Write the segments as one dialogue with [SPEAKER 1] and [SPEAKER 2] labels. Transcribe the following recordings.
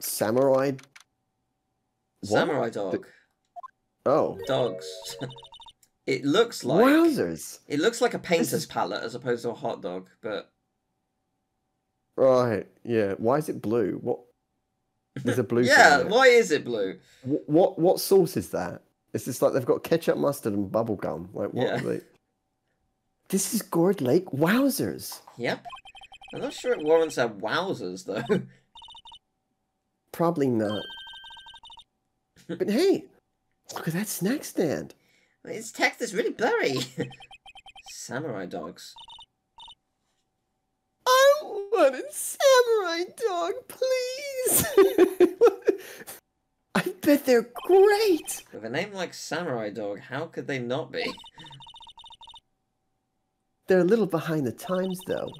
[SPEAKER 1] samurai. What?
[SPEAKER 2] Samurai dog.
[SPEAKER 1] Oh,
[SPEAKER 2] Dogs. it looks like
[SPEAKER 1] wowzers!
[SPEAKER 2] it looks like a painter's
[SPEAKER 1] is-
[SPEAKER 2] palette as opposed to a hot dog, but
[SPEAKER 1] Right, yeah. Why is it blue? What? There's a blue.
[SPEAKER 2] yeah, why is it blue?
[SPEAKER 1] Wh- What what sauce is that? It's just like they've got ketchup, mustard, and bubble gum. Like what?
[SPEAKER 2] Yeah.
[SPEAKER 1] Are they... This is Gourd Lake. Wowzers!
[SPEAKER 2] Yep. I'm not sure it warrants our wowzers though.
[SPEAKER 1] Probably not. But hey, look at that snack stand.
[SPEAKER 2] Its text is really blurry. Samurai dogs.
[SPEAKER 1] I want a samurai dog, please. I bet they're great.
[SPEAKER 2] With a name like Samurai Dog, how could they not be?
[SPEAKER 1] They're a little behind the times, though.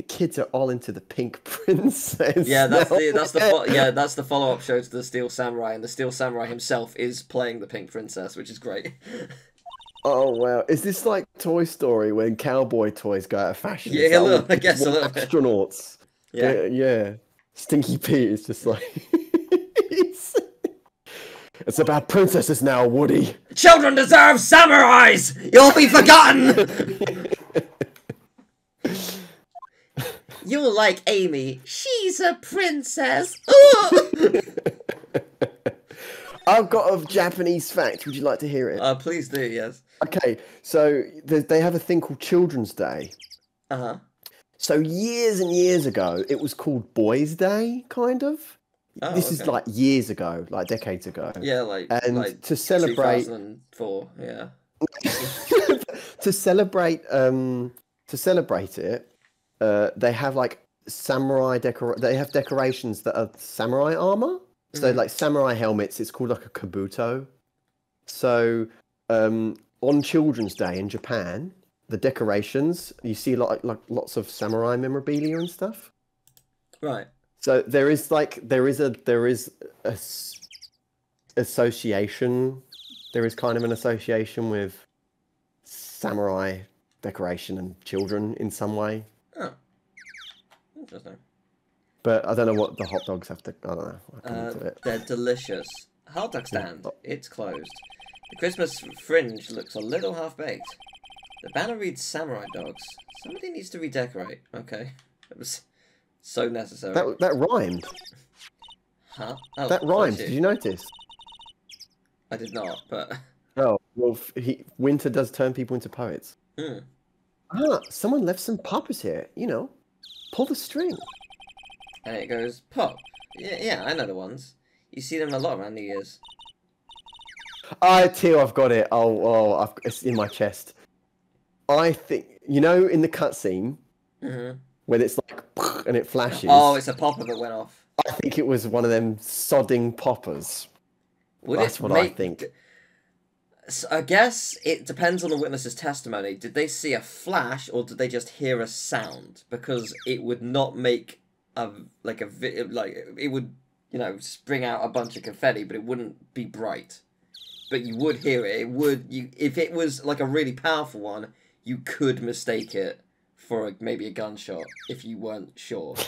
[SPEAKER 1] The kids are all into the pink princess.
[SPEAKER 2] Yeah, that's
[SPEAKER 1] now.
[SPEAKER 2] the that's the fo- yeah that's the follow up show to the Steel Samurai, and the Steel Samurai himself is playing the Pink Princess, which is great.
[SPEAKER 1] Oh wow! Is this like Toy Story when cowboy toys go out of fashion?
[SPEAKER 2] Yeah, a little- I guess a little bit.
[SPEAKER 1] Astronauts.
[SPEAKER 2] Yeah,
[SPEAKER 1] Yeah, yeah. Stinky Pete is just like. it's, it's about princesses now, Woody.
[SPEAKER 2] children deserve samurais. You'll be forgotten. You'll like Amy. She's a princess.
[SPEAKER 1] I've got a Japanese fact. Would you like to hear it?
[SPEAKER 2] uh, please do. Yes.
[SPEAKER 1] Okay, so they have a thing called Children's Day.
[SPEAKER 2] Uh huh.
[SPEAKER 1] So years and years ago, it was called Boys' Day, kind of.
[SPEAKER 2] Oh,
[SPEAKER 1] this is like years ago, like decades ago.
[SPEAKER 2] Yeah, like
[SPEAKER 1] And
[SPEAKER 2] like
[SPEAKER 1] to celebrate,
[SPEAKER 2] 2004. Yeah.
[SPEAKER 1] to celebrate, um, to celebrate it, uh, they have like samurai decor. They have decorations that are samurai armor. So
[SPEAKER 2] Mhm.
[SPEAKER 1] like samurai helmets. It's called like a kabuto. So um, on Children's Day in Japan, the decorations you see like like lots of samurai memorabilia and stuff.
[SPEAKER 2] Right.
[SPEAKER 1] So there is like there is a there is a s- association. There is kind of an association with samurai decoration and children in some way.
[SPEAKER 2] Oh. Interesting.
[SPEAKER 1] But I don't know what the hot dogs have to. I don't know. I
[SPEAKER 2] Uh,
[SPEAKER 1] do
[SPEAKER 2] they're delicious. Hot dog stand. It's closed. The Christmas fringe looks a little half baked. The banner reads Samurai Dogs. Somebody needs to redecorate. Okay. It was so necessary.
[SPEAKER 1] That that rhymed.
[SPEAKER 2] huh? Oh,
[SPEAKER 1] That rhymes. Did you notice?
[SPEAKER 2] I did not, but.
[SPEAKER 1] Oh well, he, winter does turn people into poets.
[SPEAKER 2] Hmm.
[SPEAKER 1] Ah, someone left some poppers here. You know, pull the string.
[SPEAKER 2] And it goes, pop. Yeah, yeah, I know the ones. You see them a lot around the Year's.
[SPEAKER 1] I too, I've got it. Oh, oh, I've, it's in my chest. I think you know in the cutscene
[SPEAKER 2] hmm
[SPEAKER 1] when it's like and it flashes.
[SPEAKER 2] Oh, it's a popper that went off.
[SPEAKER 1] I think it was one of them sodding poppers.
[SPEAKER 2] Would
[SPEAKER 1] That's what I
[SPEAKER 2] make-
[SPEAKER 1] think.
[SPEAKER 2] S- I guess it depends on the witness's testimony. Did they see a flash or did they just hear a sound? Because it would not make a like a vi- like it would you know spring out a bunch of confetti, but it wouldn't be bright. But you would hear it. It would you if it was like a really powerful one, you could mistake it for a, maybe a gunshot if you weren't sure.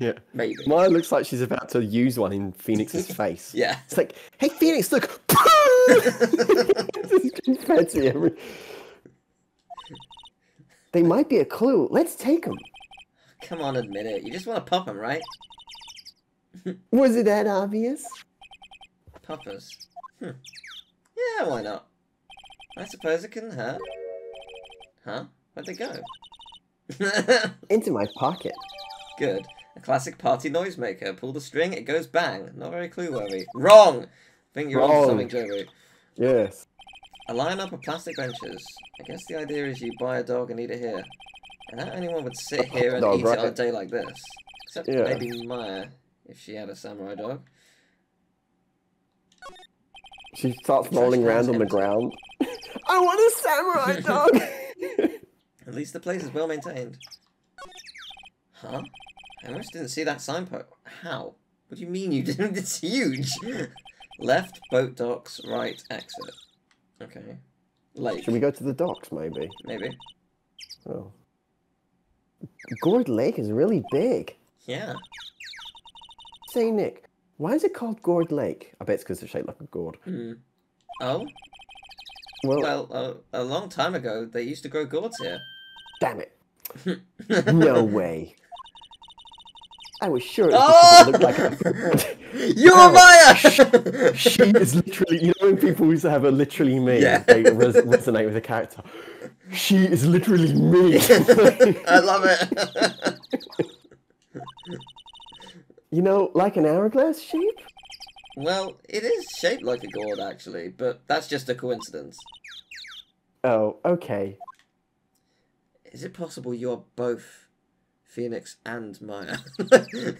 [SPEAKER 1] Yeah.
[SPEAKER 2] Maybe.
[SPEAKER 1] Maya looks like she's about to use one in Phoenix's face.
[SPEAKER 2] Yeah.
[SPEAKER 1] It's like, hey Phoenix, look. Confetti every. They might be a clue. Let's take them.
[SPEAKER 2] Come on, admit it. You just want to pop them, right?
[SPEAKER 1] Was it that obvious?
[SPEAKER 2] Poppers. Hmm. Yeah, why not? I suppose it couldn't hurt. Huh? Where'd they go?
[SPEAKER 1] Into my pocket.
[SPEAKER 2] Good. A classic party noisemaker. Pull the string, it goes bang. Not very clue worthy. Wrong! Think you're on something, Joey.
[SPEAKER 1] Yes.
[SPEAKER 2] A lineup of plastic benches. I guess the idea is you buy a dog and eat it here. And that anyone would sit here and
[SPEAKER 1] Dog,
[SPEAKER 2] eat it on a day like this. Except
[SPEAKER 1] Yeah.
[SPEAKER 2] maybe Maya, if she had a samurai dog.
[SPEAKER 1] She starts rolling around on the ground. I want a samurai dog.
[SPEAKER 2] At least the place is well maintained. Huh? I almost didn't see that signpost. How? What do you mean you didn't? It's huge! Left, boat docks, right, exit. Okay. Lake,
[SPEAKER 1] Should we go to the docks, maybe?
[SPEAKER 2] maybe.
[SPEAKER 1] Oh. Gourd Lake is really big.
[SPEAKER 2] Yeah.
[SPEAKER 1] Say, Nick, why is it called Gourd Lake? I bet it's because it's shaped like a gourd.
[SPEAKER 2] Hmm. Oh,
[SPEAKER 1] Well,
[SPEAKER 2] well, uh, a long time ago, they used to grow gourds here.
[SPEAKER 1] damn it. No way. I was sure it
[SPEAKER 2] Oh!
[SPEAKER 1] looked like a
[SPEAKER 2] You're
[SPEAKER 1] Oh,
[SPEAKER 2] Maya!
[SPEAKER 1] She is literally, you know, when people used to have a literally me,
[SPEAKER 2] Yeah.
[SPEAKER 1] they res- resonate with the character. She is literally me.
[SPEAKER 2] I love it.
[SPEAKER 1] you know, like an hourglass shape?
[SPEAKER 2] well, it is shaped like a gourd, actually, but that's just a coincidence.
[SPEAKER 1] Oh, okay.
[SPEAKER 2] Is it possible you're both Phoenix and Maya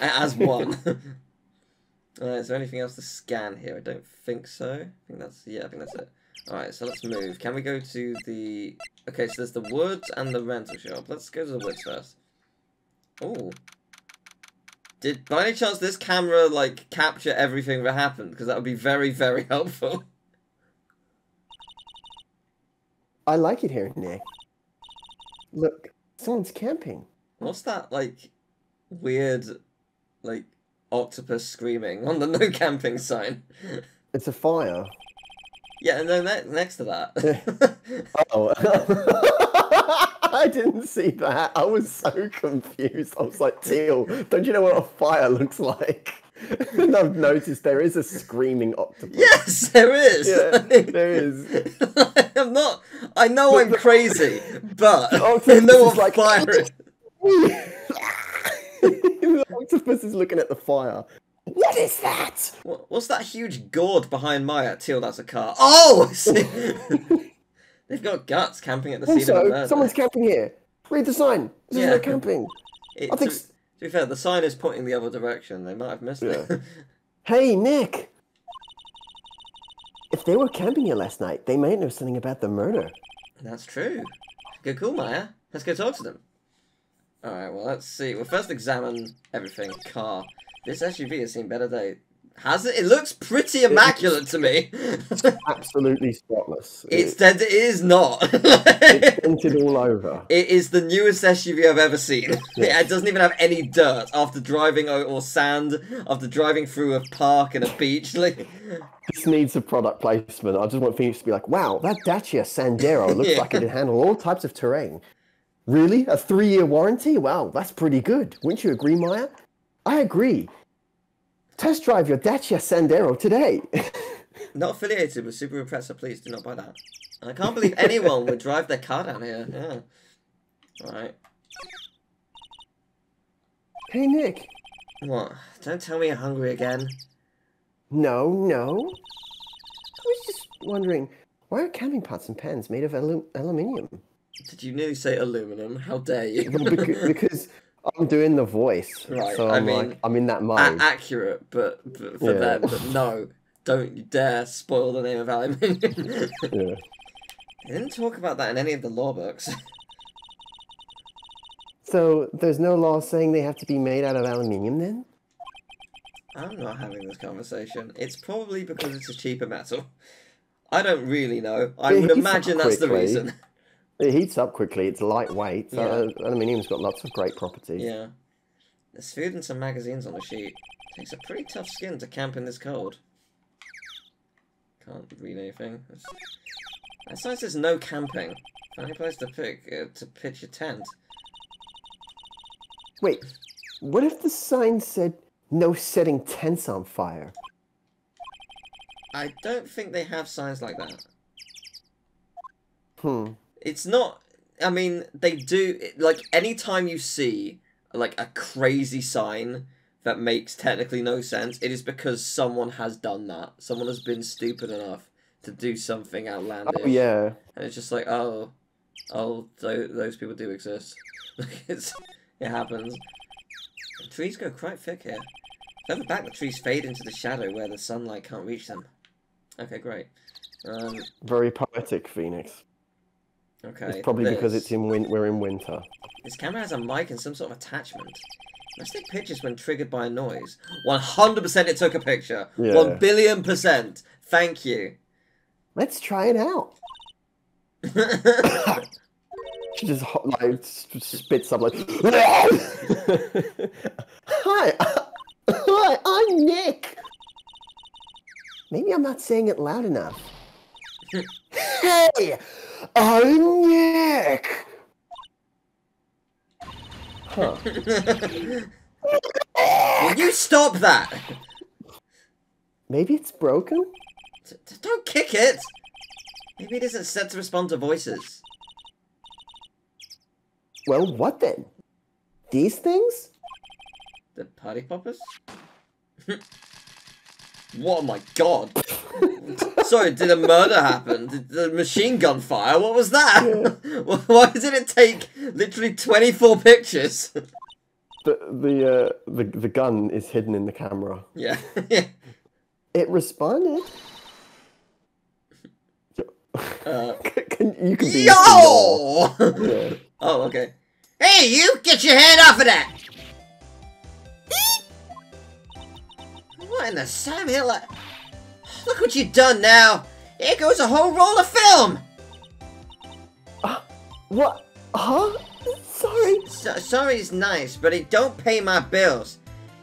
[SPEAKER 2] as one? Uh, is there anything else to scan here? I don't think so. I think that's yeah. I think that's it. All right, so let's move. Can we go to the? Okay, so there's the woods and the rental shop. Let's go to the woods first. Oh. Did by any chance this camera like capture everything that happened? Because that would be very very helpful.
[SPEAKER 1] I like it here, Nick. Look, someone's camping.
[SPEAKER 2] What's that like weird like octopus screaming on the no camping sign?
[SPEAKER 1] It's a fire.
[SPEAKER 2] Yeah, and then ne- next to that.
[SPEAKER 1] Oh. I didn't see that. I was so confused. I was like, Teal, don't you know what a fire looks like? and I've noticed there is a screaming octopus.
[SPEAKER 2] yes, there is.
[SPEAKER 1] Yeah, there is.
[SPEAKER 2] I'm not. I know I'm crazy, but I know what
[SPEAKER 1] like-
[SPEAKER 2] fire is.
[SPEAKER 1] The octopus is looking at the fire. What is that?
[SPEAKER 2] What, what's that huge gourd behind Maya? Teal, that's a car. Oh, They've got guts camping at the scene of
[SPEAKER 1] Also,
[SPEAKER 2] murder.
[SPEAKER 1] someone's camping here. Read the sign. This is
[SPEAKER 2] Yeah.
[SPEAKER 1] no camping.
[SPEAKER 2] It-
[SPEAKER 1] I think
[SPEAKER 2] to, to be fair, the sign is pointing the other direction. They might have missed it.
[SPEAKER 1] Hey, Nick. If they were camping here last night, they might know something about the murder.
[SPEAKER 2] That's true. Good call, Maya. Let's go talk to them. Alright, well, let's see. We'll first examine everything. Car. This SUV has seen better days. Has it? It looks pretty immaculate to me.
[SPEAKER 1] Absolutely spotless.
[SPEAKER 2] it's
[SPEAKER 1] It-
[SPEAKER 2] dead. It is not.
[SPEAKER 1] it's painted all over.
[SPEAKER 2] It is the newest SUV I've ever seen.
[SPEAKER 1] Yeah.
[SPEAKER 2] It doesn't even have any dirt after driving or sand after driving through a park and a beach. Like,
[SPEAKER 1] This needs a product placement. I just want Phoenix to be like, wow, that Dacia Sandero looks
[SPEAKER 2] Yeah.
[SPEAKER 1] like it can handle all types of terrain. Really? A three year warranty? Wow, that's pretty good. Wouldn't you agree, Maya? I agree. Test drive your Dacia Sandero today.
[SPEAKER 2] not affiliated with Subaru Impreza. Please do not buy that. I can't believe anyone would drive their car down here. Yeah. All right.
[SPEAKER 1] hey, Nick.
[SPEAKER 2] What? Don't tell me you're hungry again.
[SPEAKER 1] No, no. I was just wondering, why are camping pots and pans made of alu- aluminium?
[SPEAKER 2] Did you nearly say aluminum? How dare you?
[SPEAKER 1] Well, because, because I'm doing the voice,
[SPEAKER 2] Right,
[SPEAKER 1] so
[SPEAKER 2] I
[SPEAKER 1] I'm
[SPEAKER 2] mean,
[SPEAKER 1] like, I'm in that mode.
[SPEAKER 2] accurate, but, but for
[SPEAKER 1] Yeah.
[SPEAKER 2] them, but no. Don't you dare spoil the name of aluminium.
[SPEAKER 1] yeah.
[SPEAKER 2] they didn't talk about that in any of the law books.
[SPEAKER 1] So there's no law saying they have to be made out of aluminium then?
[SPEAKER 2] I'm not having this conversation. It's probably because it's a cheaper metal. I don't really know. I would imagine that's the reason.
[SPEAKER 1] It heats up quickly. It's lightweight.
[SPEAKER 2] Yeah.
[SPEAKER 1] uh, aluminium's got lots of great properties.
[SPEAKER 2] Yeah. There's food and some magazines on the sheet. Takes a pretty tough skin to camp in this cold. Can't read anything. It's... That sign says no camping. Find a place to pick uh, to pitch a tent.
[SPEAKER 1] Wait, what if the sign said no setting tents on fire?
[SPEAKER 2] I don't think they have signs like that.
[SPEAKER 1] Hmm.
[SPEAKER 2] It's not. I mean, they do. Like, anytime you see, like, a crazy sign that makes technically no sense, it is because someone has done that. Someone has been stupid enough to do something outlandish.
[SPEAKER 1] Oh yeah.
[SPEAKER 2] And it's just like, oh, oh, tho- those people do exist. Like, it's. It happens. The trees go quite thick here. Further back, the trees fade into the shadow where the sunlight can't reach them. Okay, great. Um,
[SPEAKER 1] Very poetic, Phoenix.
[SPEAKER 2] Okay.
[SPEAKER 1] It's probably because it's in win- we're in winter.
[SPEAKER 2] This camera has a mic and some sort of attachment. Must take pictures when triggered by a noise. 100% it took a picture.
[SPEAKER 1] Yeah.
[SPEAKER 2] 1 billion percent. Thank you.
[SPEAKER 1] Let's try it out. She just like spits up like. Hi, hi, I'm Nick. Maybe I'm not saying it loud enough. Hey, I'm Nick. Huh.
[SPEAKER 2] Will you stop that?
[SPEAKER 1] Maybe it's broken?
[SPEAKER 2] D- don't kick it! Maybe it isn't set to respond to voices.
[SPEAKER 1] Well, what then? These things?
[SPEAKER 2] The party poppers? oh my god. Sorry, did a murder happen? Did the machine gun fire? What was that? Why did it take literally 24 pictures?
[SPEAKER 1] The the uh, the the gun is hidden in the camera.
[SPEAKER 2] yeah.
[SPEAKER 1] It responded.
[SPEAKER 2] Uh,
[SPEAKER 1] can, you can be
[SPEAKER 2] Yo!
[SPEAKER 1] Yeah.
[SPEAKER 2] oh, okay. Hey, you! Get your hand off of that! What in the Sam Hill? Look what you've done now! Here goes a whole roll of film!
[SPEAKER 1] Uh, what? Huh? Sorry.
[SPEAKER 2] So, sorry's nice, but it don't pay my bills.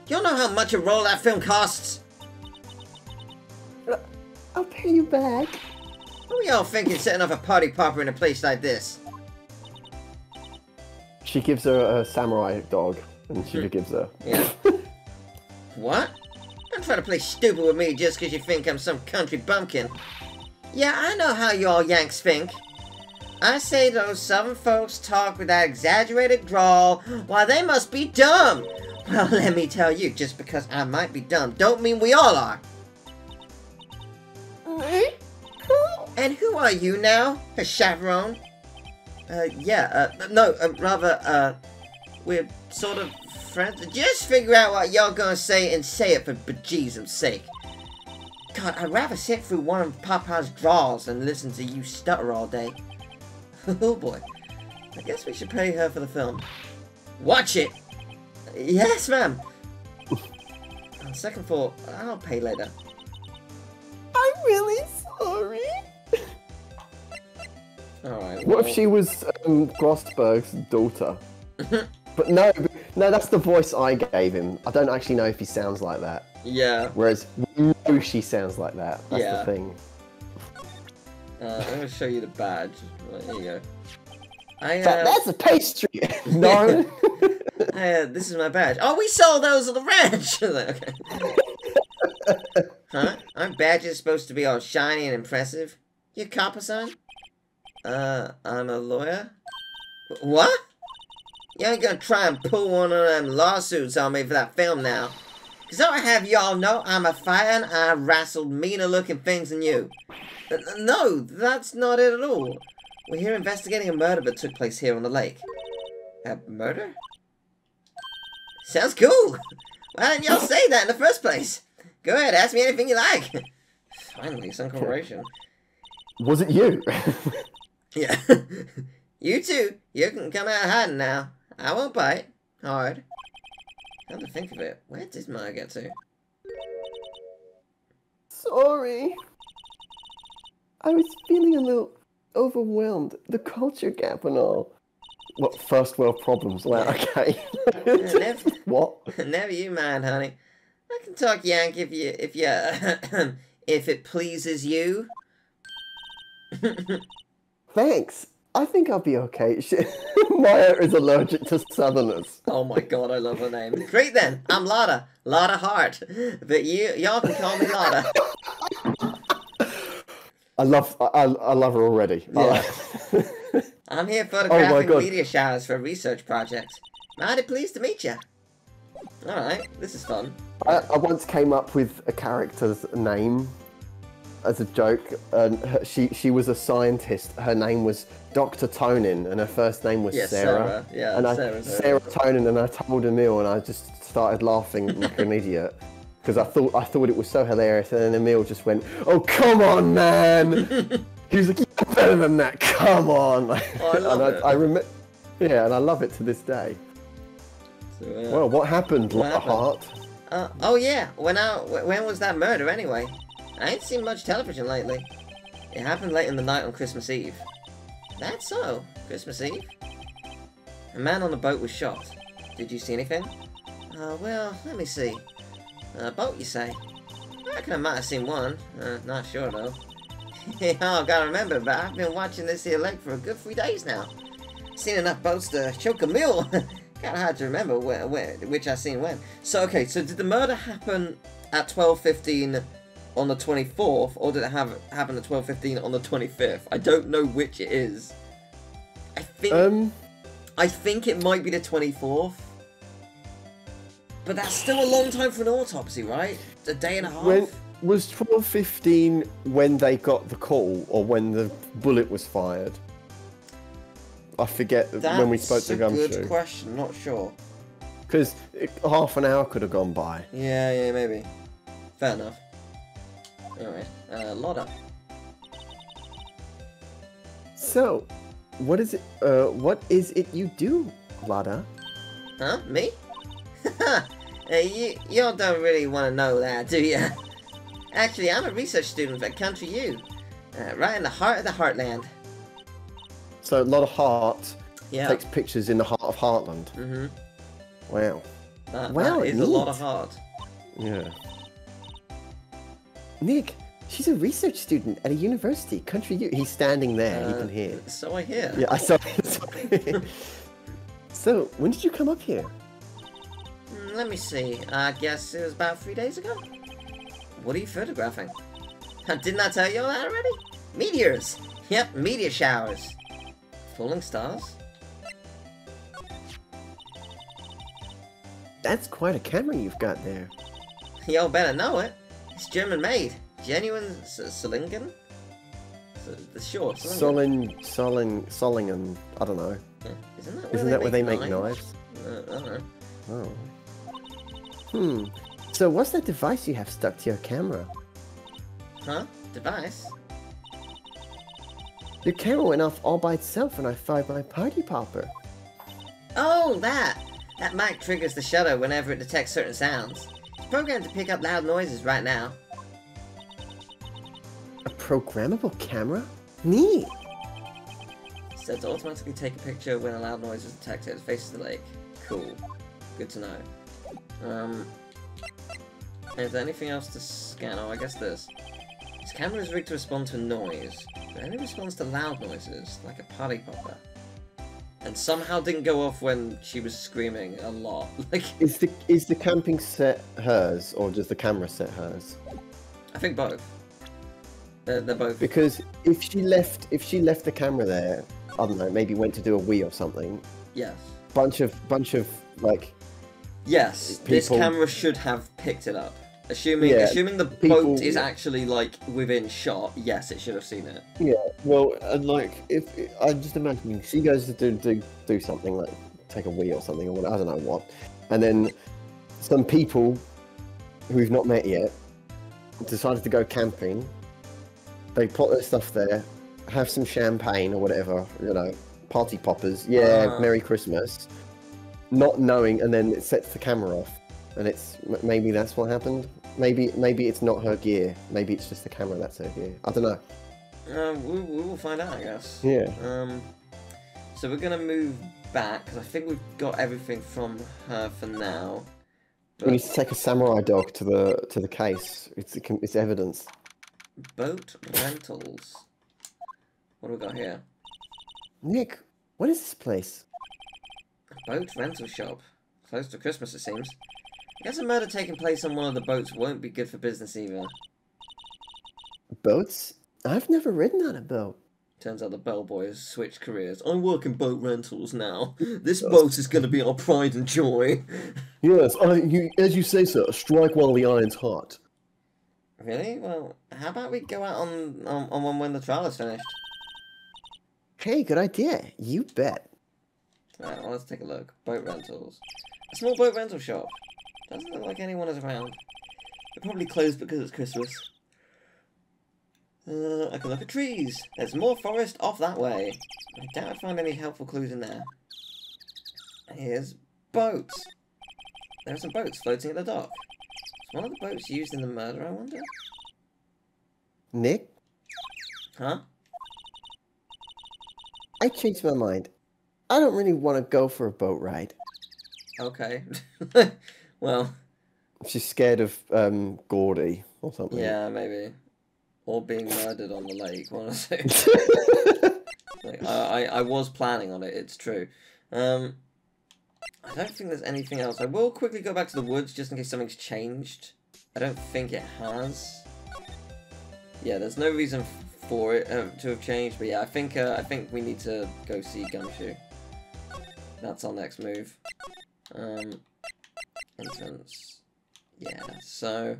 [SPEAKER 2] You know how much a roll of that film costs?
[SPEAKER 1] Uh, I'll pay you back.
[SPEAKER 2] What were y'all thinking setting up a party popper in a place like this?
[SPEAKER 1] She gives her a samurai dog, and she forgives her.
[SPEAKER 2] Yeah. what? Try to play stupid with me just because you think I'm some country bumpkin. Yeah, I know how y'all Yanks think. I say those southern folks talk with that exaggerated drawl, why they must be dumb. Well, let me tell you, just because I might be dumb, don't mean we all are. And who are you now, a chaperone? Uh, yeah, uh, no, uh, rather, uh, we're sort of friends. Just figure out what y'all gonna say and say it for bejesus sake. God, I'd rather sit through one of Papa's draws than listen to you stutter all day. oh boy. I guess we should pay her for the film. Watch it! Yes, ma'am. On second thought, I'll pay later.
[SPEAKER 1] I'm really sorry.
[SPEAKER 2] Alright.
[SPEAKER 1] What if she was um, Grossberg's daughter? but no, no, that's the voice I gave him. I don't actually know if he sounds like that.
[SPEAKER 2] Yeah.
[SPEAKER 1] Whereas she sounds like that. That's
[SPEAKER 2] Yeah.
[SPEAKER 1] the thing.
[SPEAKER 2] Uh, I'm gonna show you the badge. Right, here you go. I,
[SPEAKER 1] That-
[SPEAKER 2] uh,
[SPEAKER 1] that's a pastry. no.
[SPEAKER 2] I, uh, this is my badge. Oh, we sold those at the ranch! Okay. huh? Aren't badges supposed to be all shiny and impressive? You a cop or son? Uh, I'm a lawyer? What? You ain't gonna try and pull one of them lawsuits on me for that film now. Cause I have y'all know I'm a fighter and I wrestled meaner looking things than you. No, that's not it at all. We're here investigating a murder that took place here on the lake. A murder? Sounds cool. Why didn't y'all say that in the first place? Go ahead, ask me anything you like. Finally, some cooperation.
[SPEAKER 1] Was it you?
[SPEAKER 2] Yeah. you too. You can come out hiding now. I won't bite. Hard. Come to think of it, where did Maya get to?
[SPEAKER 1] Sorry. I was feeling a little overwhelmed. The culture gap and all. What first world problems? Well, okay.
[SPEAKER 2] never-
[SPEAKER 1] what?
[SPEAKER 2] Never you mind, honey. I can talk Yank if you if you if it pleases you.
[SPEAKER 1] Thanks. I think I'll be okay. She- Maya is allergic to Southerners.
[SPEAKER 2] Oh my god, I love her name. Great then, I'm Lotta, Lotta Hart. But you y'all can call me Lotta.
[SPEAKER 1] I love. I, I love her already.
[SPEAKER 2] Yeah. Uh, I'm here oh photographing
[SPEAKER 1] God.
[SPEAKER 2] meteor showers for a research project. Mighty pleased to meet you. Alright, this is fun.
[SPEAKER 1] I, I once came up with a character's name as a joke, and her, she she was a scientist. Her name was Dr. Tonin, and her first name was
[SPEAKER 2] Yeah,
[SPEAKER 1] Sarah.
[SPEAKER 2] Sarah. Yeah,
[SPEAKER 1] and I,
[SPEAKER 2] Sarah's her-
[SPEAKER 1] Sarah Tonin, and I told Emil, and I just started laughing like an idiot because I thought I thought it was so hilarious, and then Emil just went, "Oh come on, man!" he was like, "You're better than that. Come on!"
[SPEAKER 2] Oh, I love
[SPEAKER 1] and
[SPEAKER 2] it.
[SPEAKER 1] I, I remember. Yeah, and I love it to this day.
[SPEAKER 2] So, uh,
[SPEAKER 1] Well, what happened,
[SPEAKER 2] What happened?
[SPEAKER 1] Heart?
[SPEAKER 2] uh, oh yeah, when I, when was that murder anyway? I ain't seen much television lately. It happened late in the night on Christmas Eve. That's so. Christmas Eve? A man on a boat was shot. Did you see anything? Uh, well, let me see. A boat, you say? I reckon I might have seen one. Uh, not sure, though. oh, gotta remember, but I've been watching this here lake for a good three days now. Seen enough boats to choke a meal. Kinda hard to remember where, where, which I seen when. So, okay, so did the murder happen at 12.15 on the 24th, or did it have happen at 12.15 on the 25th? I don't know which it is. I think...
[SPEAKER 1] Um,
[SPEAKER 2] I think it might be the 24th. But that's still a long time for an autopsy, right? A day and a half?
[SPEAKER 1] when was twelve fifteen when they got the call or when the bullet was fired? I forget when we spoke to Gumshoe.
[SPEAKER 2] That's a good question, not sure.
[SPEAKER 1] because half an hour could have gone by.
[SPEAKER 2] Yeah, yeah, maybe. Fair enough. Alright, uh, Lotta.
[SPEAKER 1] So, what is it? Uh, what is it you do, Lotta?
[SPEAKER 2] Huh? Me? hey, you, you all don't really want to know that, do ya? Actually, I'm a research student at Country U. Uh, right in the heart of the heartland.
[SPEAKER 1] So, a lot of heart
[SPEAKER 2] Yeah.
[SPEAKER 1] takes pictures in the heart of Heartland.
[SPEAKER 2] Mm-hmm.
[SPEAKER 1] Wow.
[SPEAKER 2] That,
[SPEAKER 1] Wow,
[SPEAKER 2] that is a lot of heart.
[SPEAKER 1] Yeah. Nick, she's a research student at a university, Country U. He's standing there. you
[SPEAKER 2] Uh,
[SPEAKER 1] can hear.
[SPEAKER 2] So I hear.
[SPEAKER 1] Yeah, I saw. so, when did you come up here?
[SPEAKER 2] Mm, Let me see. I guess it was about three days ago. What are you photographing? Didn't I tell you all that already? Meteors! Yep, meteor showers. Falling stars?
[SPEAKER 1] That's quite a camera you've got there.
[SPEAKER 2] Y'all better know it. It's German made. Genuine Solingen? S- The short. Solingen.
[SPEAKER 1] Solin, Solin, Solingen. I don't know.
[SPEAKER 2] Yeah. Isn't that where
[SPEAKER 1] Isn't
[SPEAKER 2] they
[SPEAKER 1] that where they make
[SPEAKER 2] knives?
[SPEAKER 1] knives?
[SPEAKER 2] Uh, I don't know.
[SPEAKER 1] Oh. Hmm. So, what's that device you have stuck to your camera?
[SPEAKER 2] Huh? Device?
[SPEAKER 1] Your camera went off all by itself when I fired my party popper.
[SPEAKER 2] Oh, that! That mic triggers the shutter whenever it detects certain sounds. It's programmed to pick up loud noises right now.
[SPEAKER 1] A programmable camera? Neat.
[SPEAKER 2] Said to automatically take a picture when a loud noise is detected. It faces the lake. Cool. Good to know. Um, is there anything else to scan? Oh, I guess this. This camera is rigged to respond to noise, but only responds to loud noises, like a party popper. And somehow didn't go off when she was screaming a lot. Like,
[SPEAKER 1] Is the is the camping set hers or does the camera set hers?
[SPEAKER 2] I think both. They're, they're both.
[SPEAKER 1] Because if she left if she left the camera there, I don't know, maybe went to do a wee or something.
[SPEAKER 2] Yes.
[SPEAKER 1] Bunch of bunch of like
[SPEAKER 2] Yes, this camera should have picked it up. Assuming
[SPEAKER 1] Yeah,
[SPEAKER 2] assuming the
[SPEAKER 1] people-
[SPEAKER 2] boat is actually like within shot, yes, it should have seen it.
[SPEAKER 1] yeah. Well, and like if I'm just imagining she goes to do do, do something like take a wee or something or what I don't know what, and then some people who we've not met yet decided to go camping. They plot their stuff there, have some champagne or whatever, you know, party poppers. Yeah,
[SPEAKER 2] Ah.
[SPEAKER 1] Merry Christmas. Not knowing, and then it sets the camera off, and it's maybe that's what happened. Maybe maybe it's not her gear. Maybe it's just the camera that's her gear. I don't know.
[SPEAKER 2] Um, we, we will find out, I guess.
[SPEAKER 1] Yeah.
[SPEAKER 2] Um, so we're gonna move back because I think we've got everything from her for now.
[SPEAKER 1] We need to take a samurai dog to the to the case. It's it's evidence.
[SPEAKER 2] Boat rentals. What do we got here?
[SPEAKER 1] Nick, what is this place?
[SPEAKER 2] Boat rental shop. Close to Christmas, it seems. I guess a murder taking place on one of the boats won't be good for business either.
[SPEAKER 1] Boats? I've never ridden on a boat.
[SPEAKER 2] Turns out the bellboy has switched careers. I work in boat rentals now. This boat is going to be our pride and joy.
[SPEAKER 1] Yes, I, you, as you say, sir. Strike while the iron's hot.
[SPEAKER 2] Really? Well, how about we go out on, on, on one when the trial is finished?
[SPEAKER 1] Hey, good idea. You bet.
[SPEAKER 2] Right, well, let's take a look. Boat rentals. A small boat rental shop. Doesn't look like anyone is around. They're probably closed because it's Christmas. Uh, I can look at trees. There's more forest off that way. I doubt I'd find any helpful clues in there. Here's boats. There are some boats floating at the dock. Is one of the boats used in the murder, I wonder?
[SPEAKER 1] Nick,
[SPEAKER 2] Huh?
[SPEAKER 1] I changed my mind. I don't really want to go for a boat ride.
[SPEAKER 2] Okay. well,
[SPEAKER 1] She's scared of um, Gourdy or something.
[SPEAKER 2] Yeah, maybe. Or being murdered on the lake. One of the two. Like, I, I, I was planning on it. It's true. Um, I don't think there's anything else. I will quickly go back to the woods just in case something's changed. I don't think it has. Yeah, there's no reason for it uh, to have changed. But yeah, I think uh, I think we need to go see Gumshoe. That's our next move. Um, entrance. Yeah. So.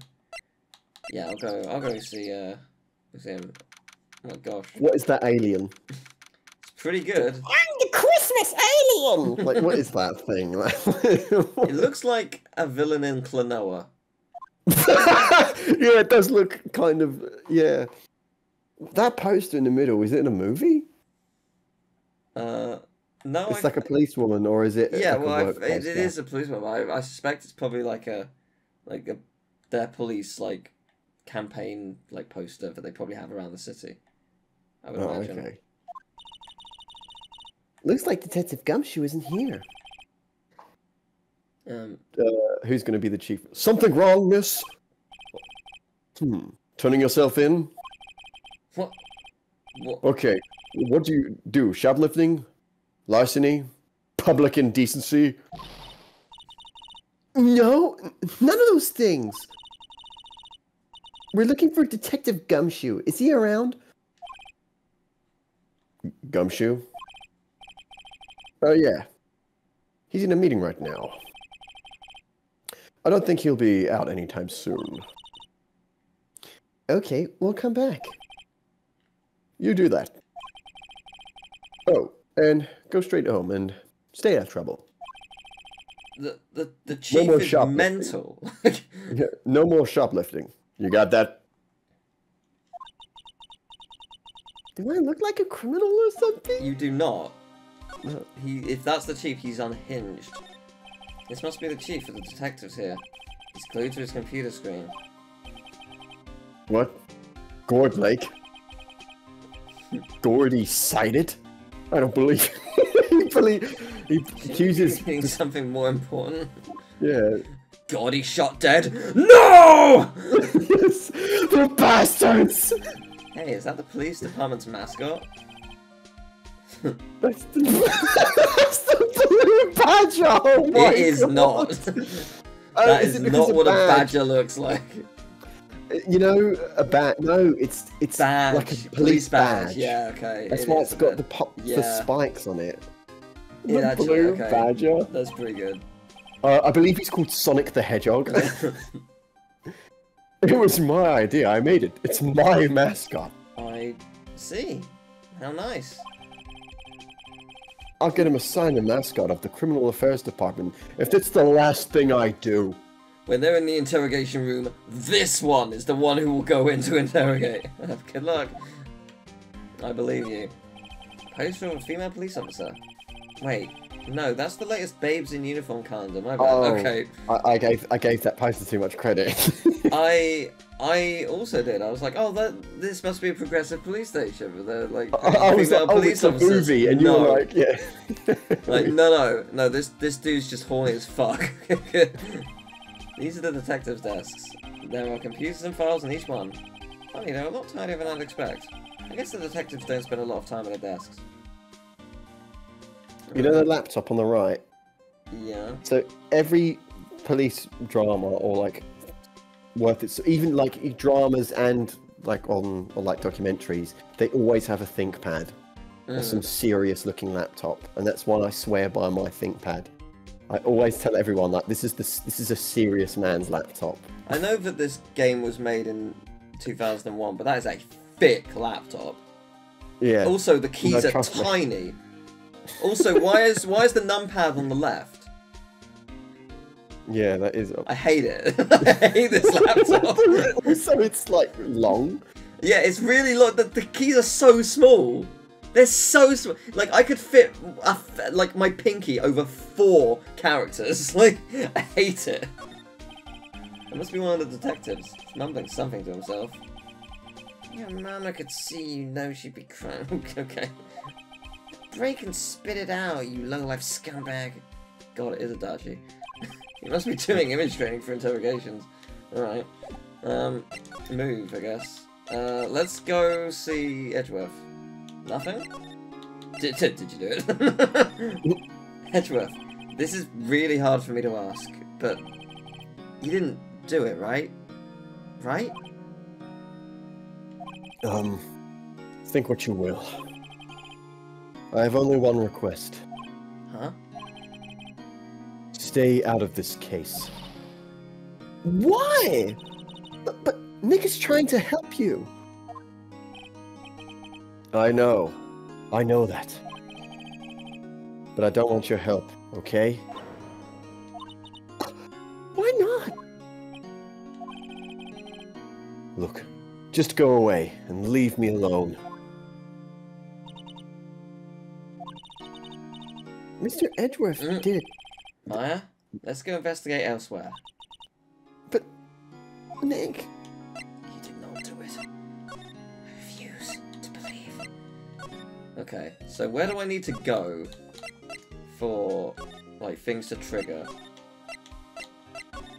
[SPEAKER 2] Yeah, I'll go. I'll go see. Uh, see him. Oh my gosh,
[SPEAKER 1] What is that alien?
[SPEAKER 2] it's pretty good.
[SPEAKER 1] I'm the Christmas alien. like, what is that thing?
[SPEAKER 2] It looks like a villain in Klonoa.
[SPEAKER 1] yeah, it does look kind of yeah. That poster in the middle is it in a movie?
[SPEAKER 2] Uh, no,
[SPEAKER 1] It's
[SPEAKER 2] I,
[SPEAKER 1] like a policewoman, or is it?
[SPEAKER 2] yeah.
[SPEAKER 1] like
[SPEAKER 2] Well, it, it is a policeman. but I, I suspect it's probably like a, like a, their police like campaign like poster that they probably have around the city. I would
[SPEAKER 1] Oh,
[SPEAKER 2] imagine.
[SPEAKER 1] okay. Looks like Detective Gumshoe isn't here.
[SPEAKER 2] Um,
[SPEAKER 1] Uh, who's going to be the chief? Something wrong, miss? Hmm. Turning yourself in?
[SPEAKER 2] what? What?
[SPEAKER 1] Okay. What do you do? Shoplifting? Larceny? Public indecency? No, none of those things. We're looking for Detective Gumshoe. Is he around? Gumshoe? Oh, yeah. He's in a meeting right now. I don't think he'll be out anytime soon. Okay, we'll come back. You do that. Oh, and go straight home and stay out of trouble.
[SPEAKER 2] The the the chief
[SPEAKER 1] more
[SPEAKER 2] is mental.
[SPEAKER 1] Yeah, No more shoplifting. You got that? Do I look like a criminal or something?
[SPEAKER 2] you do not.
[SPEAKER 1] No.
[SPEAKER 2] He if that's the chief, he's unhinged. This must be the chief of the detectives here. He's glued to his computer screen.
[SPEAKER 1] What? Gourd Lake? Gourdy sighted? I don't believe. he believe. He accuses.
[SPEAKER 2] Something more important.
[SPEAKER 1] Yeah.
[SPEAKER 2] God, he's shot dead. No!
[SPEAKER 1] yes. The bastards.
[SPEAKER 2] Hey, is that the police department's mascot?
[SPEAKER 1] That's the, that's the blue badger. Oh
[SPEAKER 2] it is
[SPEAKER 1] God.
[SPEAKER 2] not.
[SPEAKER 1] Oh,
[SPEAKER 2] that
[SPEAKER 1] is
[SPEAKER 2] is
[SPEAKER 1] it
[SPEAKER 2] not what a
[SPEAKER 1] badge?
[SPEAKER 2] badger looks like.
[SPEAKER 1] You know, a bat. No, it's it's
[SPEAKER 2] Badge,
[SPEAKER 1] like a police, badge.
[SPEAKER 2] Yeah, okay.
[SPEAKER 1] That's
[SPEAKER 2] it
[SPEAKER 1] why it's got
[SPEAKER 2] bit.
[SPEAKER 1] the pop, the spikes on it.
[SPEAKER 2] Yeah,
[SPEAKER 1] the
[SPEAKER 2] actually,
[SPEAKER 1] blue
[SPEAKER 2] okay.
[SPEAKER 1] badger.
[SPEAKER 2] That's pretty good.
[SPEAKER 1] Uh, I believe he's called Sonic the Hedgehog. it was my idea. I made it. It's my mascot.
[SPEAKER 2] I see. How nice.
[SPEAKER 1] I'll get him assigned a mascot of the Criminal Affairs Department if that's the last thing I do.
[SPEAKER 2] When they're in the interrogation room, this one is the one who will go in to interrogate. Good luck. I believe you. Poster of a female police officer. Wait, no, that's the latest Babes in Uniform calendar. My bad.
[SPEAKER 1] Oh.
[SPEAKER 2] Okay,
[SPEAKER 1] I, I gave I gave that poster too much credit.
[SPEAKER 2] I I also did. I was like, oh, that this must be a progressive police station. With they're like
[SPEAKER 1] I, I was
[SPEAKER 2] female
[SPEAKER 1] like, oh,
[SPEAKER 2] police
[SPEAKER 1] it's a movie, and you
[SPEAKER 2] no.
[SPEAKER 1] were like, yeah.
[SPEAKER 2] Like, no, no, no. This this dude's just horny as fuck. These are the detectives' desks. There are computers and files on each one. Funny, they're a lot tidier than I'd expect. I guess the detectives don't spend a lot of time at their desks.
[SPEAKER 1] You know the laptop on the right.
[SPEAKER 2] Yeah.
[SPEAKER 1] So every police drama or like worth it, so even like dramas and like on or like documentaries, they always have a ThinkPad or
[SPEAKER 2] Mm.
[SPEAKER 1] some serious looking laptop, and that's why I swear by my ThinkPad. I always tell everyone like this is the this is a serious man's laptop.
[SPEAKER 2] I know that this game was made in 2001, but that is a thick laptop.
[SPEAKER 1] Yeah.
[SPEAKER 2] Also, the keys
[SPEAKER 1] No,
[SPEAKER 2] are
[SPEAKER 1] trust me.
[SPEAKER 2] tiny. Also, why is why is the numpad on the left?
[SPEAKER 1] Yeah, that is.
[SPEAKER 2] I hate it. I hate this laptop.
[SPEAKER 1] also, it's like long.
[SPEAKER 2] Yeah, it's really long. The, the keys are so small. They're so small. Like I could fit like my pinky over four characters. Like I hate it. It must be one of the detectives mumbling something to himself. Your mama could see you know she'd be crying. okay. Break and spit it out, you low life scumbag. God, it is a dodgy. He must be doing image training for interrogations. Alright. Um, move, I guess. Uh, let's go see Edgeworth. Nothing? Did, did, did you do it? Edgeworth, this is really hard for me to ask, but you didn't do it, right? Right?
[SPEAKER 1] Um, think what you will. I have only one request.
[SPEAKER 2] Huh?
[SPEAKER 1] Stay out of this case. Why? But, but Nick is trying to help you. I know. I know that. But I don't want your help, okay? Why not? Look, just go away and leave me alone. Mr. Edgeworth
[SPEAKER 2] Mm.
[SPEAKER 1] did
[SPEAKER 2] Maya, let's go investigate elsewhere.
[SPEAKER 1] but Nick.
[SPEAKER 2] Okay, so where do I need to go for like things to trigger?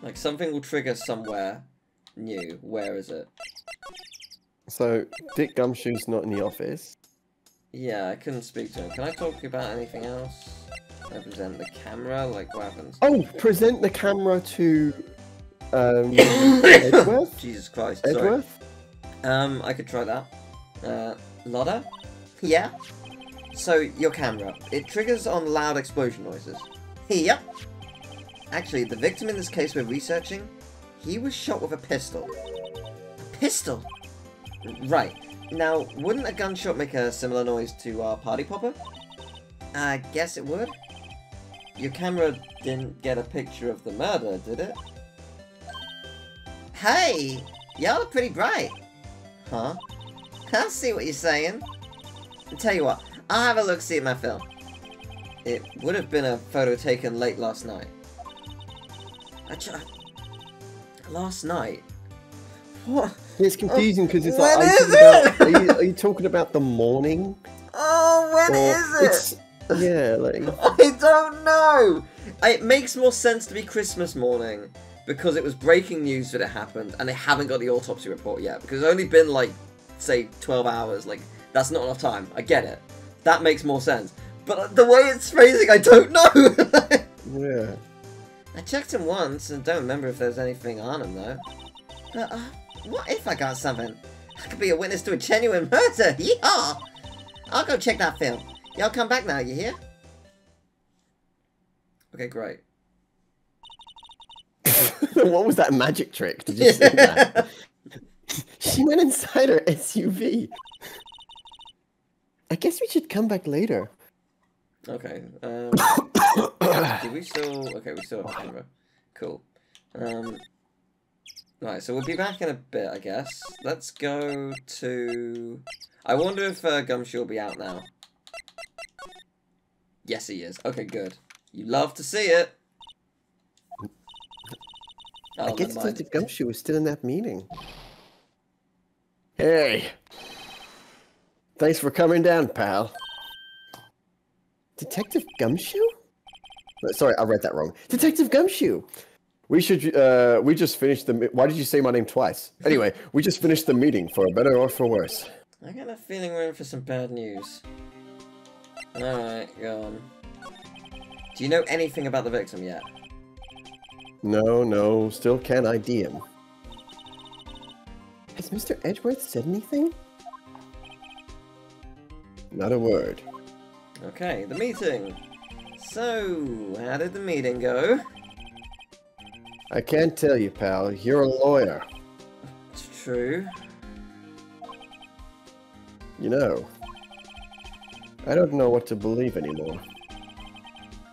[SPEAKER 2] Like something will trigger somewhere new. Where is it?
[SPEAKER 1] So Dick Gumshoe's not in the office.
[SPEAKER 2] Yeah, I couldn't speak to him. Can I talk about anything else? Present the camera? Like what happens?
[SPEAKER 1] Oh, present the camera to um, Edgeworth.
[SPEAKER 2] Jesus Christ. Sorry.
[SPEAKER 1] Edgeworth.
[SPEAKER 2] Um, I could try that. Uh, Lotta? Yeah? So, your camera. It triggers on loud explosion noises. Yep. Actually, the victim in this case we're researching, he was shot with a pistol. A pistol? Right. Now, wouldn't a gunshot make a similar noise to our party popper? I guess it would. Your camera didn't get a picture of the murder, did it? Hey! Y'all are pretty bright. Huh? I see what you're saying. I tell you what, I'll have a look see at my film. It would have been a photo taken late last night. I Last night? What?
[SPEAKER 1] It's confusing because it's
[SPEAKER 2] When
[SPEAKER 1] like, are you,
[SPEAKER 2] is
[SPEAKER 1] talking
[SPEAKER 2] it?
[SPEAKER 1] about, are, you, are you talking about the morning?
[SPEAKER 2] Oh, when
[SPEAKER 1] Or
[SPEAKER 2] is it?
[SPEAKER 1] yeah, like
[SPEAKER 2] I don't know. It makes more sense to be Christmas morning because it was breaking news that it happened, and they haven't got the autopsy report yet because it's only been like, say, twelve hours. Like that's not enough time. I get it. That makes more sense. But the way it's phrasing, I don't know.
[SPEAKER 1] yeah.
[SPEAKER 2] I checked him once and don't remember if there's anything on him though. But uh, what if I got something? I could be a witness to a genuine murder. Yeehaw! I'll go check that film. Y'all come back now. You hear? Okay, great.
[SPEAKER 1] what was that magic trick? Did you see that? she went inside her SUV. I guess we should come back later.
[SPEAKER 2] Okay. Um, do we still? Okay, we still have a camera. Cool. Um, right, so we'll be back in a bit, I guess. Let's go to. I wonder if uh, Gumshoe will be out now. Yes, he is. Okay, good. You love to see it. Oh,
[SPEAKER 1] I guess
[SPEAKER 2] never mind.
[SPEAKER 1] Detective Gumshoe was still in that meeting. Hey. Thanks for coming down, pal. Detective Gumshoe? Uh, Sorry, I read that wrong. Detective Gumshoe. We should. Uh, we just finished the. Why did you say my name twice? Anyway, we just finished the meeting, for better or for worse.
[SPEAKER 2] I got a feeling we're in for some bad news. Alright, go on. Do you know anything about the victim yet?
[SPEAKER 1] No, no, still can't ID him. Has Mr. Edgeworth said anything? Not a word.
[SPEAKER 2] Okay, the meeting. So, how did the meeting go?
[SPEAKER 1] I can't tell you, pal. You're a lawyer.
[SPEAKER 2] It's true.
[SPEAKER 1] You know, I don't know what to believe anymore.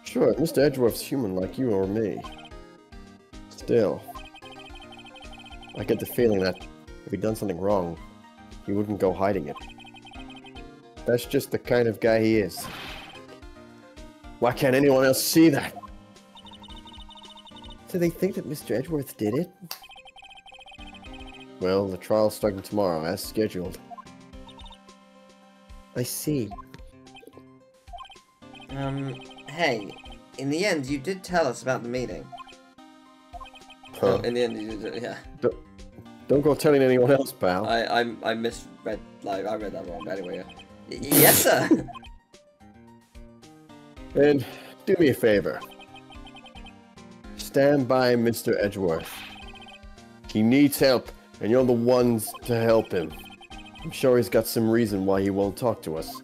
[SPEAKER 1] Sure, Mr. Edgeworth's human like you or me. Still, I get the feeling that if he'd done something wrong, he wouldn't go hiding it. That's just the kind of guy he is. Why can't anyone else see that? Do they think that Mr. Edgeworth did it? Well, the trial's starting tomorrow, as scheduled. I see.
[SPEAKER 2] Um, hey, in the end, you did tell us about the meeting.
[SPEAKER 1] Huh.
[SPEAKER 2] No, in the end, you, did, yeah.
[SPEAKER 1] Don't go telling anyone else, pal.
[SPEAKER 2] I I I misread like I read that wrong. But anyway, yeah. Yes, sir.
[SPEAKER 1] And do me a favor. Stand by Mr. Edgeworth. He needs help, and you're the ones to help him. I'm sure he's got some reason why he won't talk to us.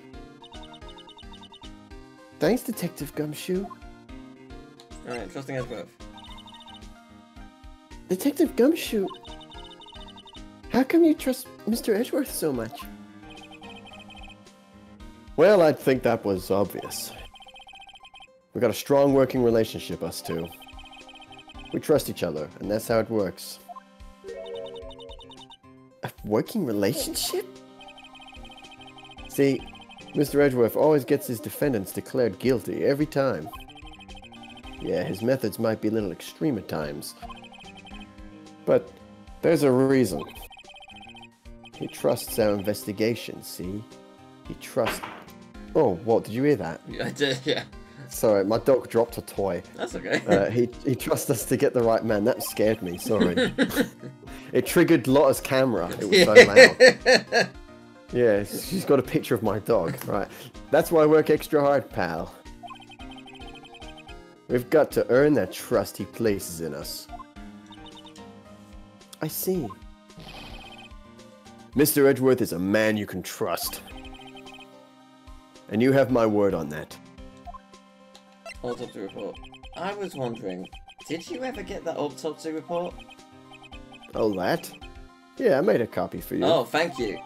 [SPEAKER 1] Thanks, Detective Gumshoe.
[SPEAKER 2] All right, trusting Edgeworth.
[SPEAKER 1] Detective Gumshoe, how come you trust Mr. Edgeworth so much? Well, I think that was obvious. We got a strong working relationship, us two. We trust each other, and that's how it works. A working relationship? See, Mr. Edgeworth always gets his defendants declared guilty every time. Yeah, his methods might be a little extreme at times. But there's a reason. He trusts our investigation, see? He trusts. Oh, what? Did you hear that?
[SPEAKER 2] Yeah, I did. Yeah,
[SPEAKER 1] Sorry, my dog dropped a toy.
[SPEAKER 2] that's okay.
[SPEAKER 1] Uh, he, he trusts us to get the right man. That scared me, sorry. it triggered Lotta's camera. It was so loud. Yeah, she's got a picture of my dog. Right. That's why I work extra hard, pal. We've got to earn that trust he places in us. I see. Mr. Edgeworth is a man you can trust. And you have my word on that.
[SPEAKER 2] autopsy report. I was wondering, did you ever get that autopsy report?
[SPEAKER 1] Oh, that? Yeah, I made a copy for you.
[SPEAKER 2] Oh, thank you.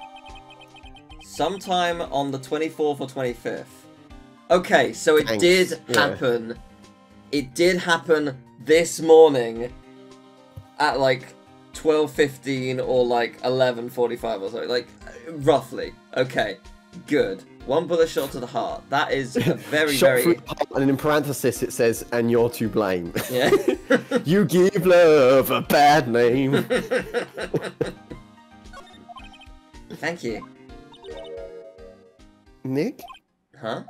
[SPEAKER 2] Sometime on the 24th or 25th. Okay, so it
[SPEAKER 1] Thanks.
[SPEAKER 2] did
[SPEAKER 1] Yeah.
[SPEAKER 2] happen. It did happen this morning at like 12:15 or like 11:45 or something. Like roughly. Okay. Good. One bullet shot to the heart. That is a very
[SPEAKER 1] Shot
[SPEAKER 2] very
[SPEAKER 1] through the heart, and in parenthesis it says, and you're to blame.
[SPEAKER 2] Yeah.
[SPEAKER 1] you give love a bad name.
[SPEAKER 2] Thank you.
[SPEAKER 1] Nick,
[SPEAKER 2] Huh?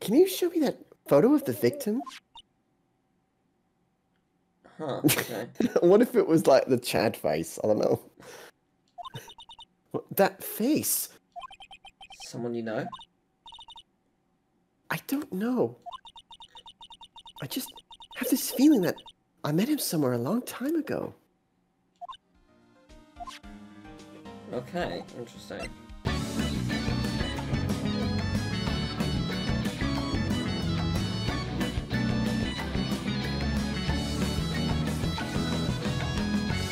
[SPEAKER 1] can you show me that photo of the victim?
[SPEAKER 2] Huh. Okay.
[SPEAKER 1] what if it was like the Chad face? I don't know. That face?
[SPEAKER 2] Someone you know?
[SPEAKER 1] I don't know. I just have this feeling that I met him somewhere a long time ago.
[SPEAKER 2] Okay, interesting.